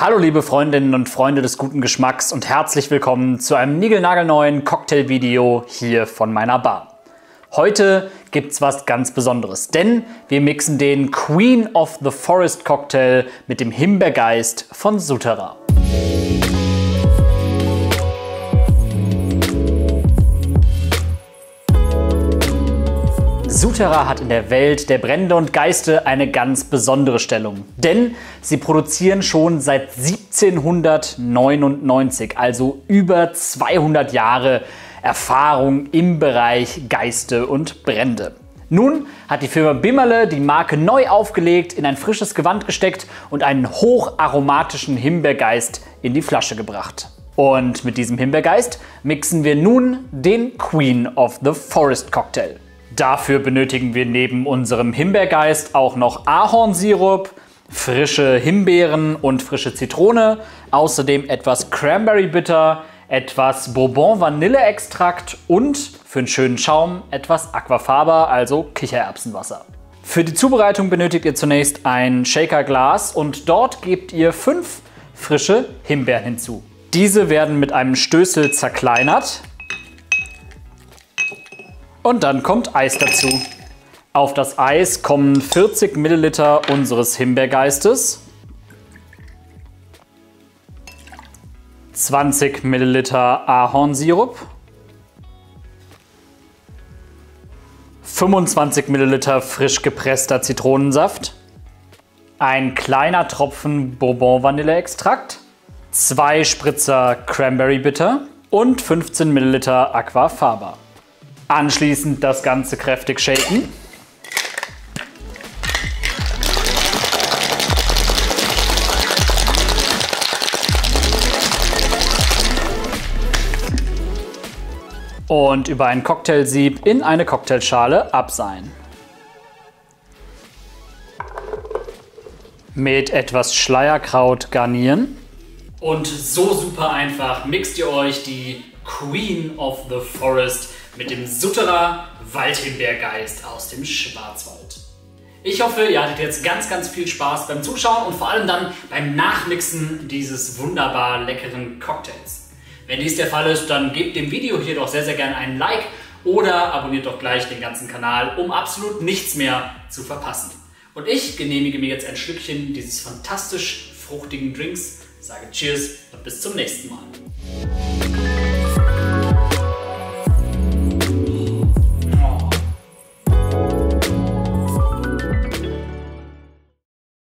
Hallo liebe Freundinnen und Freunde des guten Geschmacks und herzlich willkommen zu einem niegelnagelneuen Cocktail-Video hier von meiner Bar. Heute gibt's was ganz Besonderes, denn wir mixen den Queen of the Forest Cocktail mit dem Himbeergeist von Sutera. Sutera hat in der Welt der Brände und Geiste eine ganz besondere Stellung. Denn sie produzieren schon seit 1799, also über 200 Jahre Erfahrung im Bereich Geiste und Brände. Nun hat die Firma Bimmerle die Marke neu aufgelegt, in ein frisches Gewand gesteckt und einen hocharomatischen Himbeergeist in die Flasche gebracht. Und mit diesem Himbeergeist mixen wir nun den Queen of the Forest Cocktail. Dafür benötigen wir neben unserem Himbeergeist auch noch Ahornsirup, frische Himbeeren und frische Zitrone, außerdem etwas Cranberry Bitter, etwas Bourbon Vanilleextrakt und für einen schönen Schaum etwas Aquafaba, also Kichererbsenwasser. Für die Zubereitung benötigt ihr zunächst ein Shakerglas und dort gebt ihr fünf frische Himbeeren hinzu. Diese werden mit einem Stößel zerkleinert und dann kommt Eis dazu. Auf das Eis kommen 40 Milliliter unseres Himbeergeistes, 20 Milliliter Ahornsirup, 25 Milliliter frisch gepresster Zitronensaft, ein kleiner Tropfen Bourbon Vanilleextrakt, zwei Spritzer Cranberry Bitter. Und 15 Milliliter Aquafaba. Anschließend das Ganze kräftig shaken. Und über ein Cocktailsieb in eine Cocktailschale abseihen. Mit etwas Schleierkraut garnieren. Und so super einfach mixt ihr euch die Queen of the Forest mit dem Sutterer Waldhimbeergeist aus dem Schwarzwald. Ich hoffe, ihr hattet jetzt ganz, ganz viel Spaß beim Zuschauen und vor allem dann beim Nachmixen dieses wunderbar leckeren Cocktails. Wenn dies der Fall ist, dann gebt dem Video hier doch sehr, sehr gerne einen Like oder abonniert doch gleich den ganzen Kanal, um absolut nichts mehr zu verpassen. Und ich genehmige mir jetzt ein Schlückchen dieses fantastisch fruchtigen Drinks, sage Cheers und bis zum nächsten Mal.